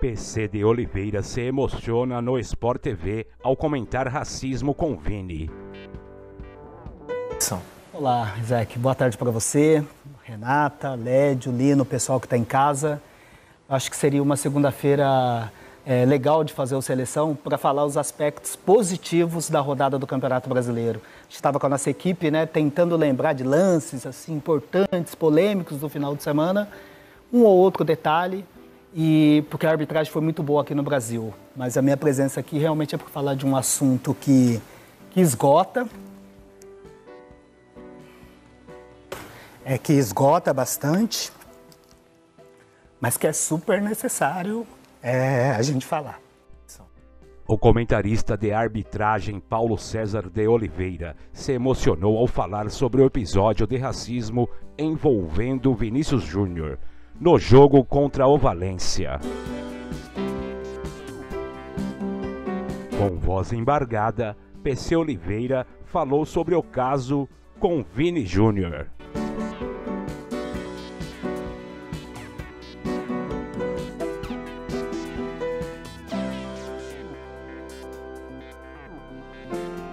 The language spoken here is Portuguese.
PC de Oliveira se emociona no Sport TV ao comentar racismo com Vini. Olá, Isaac. Boa tarde para você, Renata, Lédio, Lino, o pessoal que está em casa. Acho que seria uma segunda-feira é, legal de fazer o seleção para falar os aspectos positivos da rodada do Campeonato Brasileiro. A gente estava com a nossa equipe, né, tentando lembrar de lances assim importantes, polêmicos do final de semana, um ou outro detalhe, e porque a arbitragem foi muito boa aqui no Brasil. Mas a minha presença aqui realmente é para falar de um assunto que, que esgota, é que esgota bastante, mas que é super necessário é, a gente falar. O comentarista de arbitragem Paulo César de Oliveira se emocionou ao falar sobre o episódio de racismo envolvendo Vinícius Júnior no jogo contra o Valência. Com voz embargada, PC Oliveira falou sobre o caso com Vini Júnior. Bye.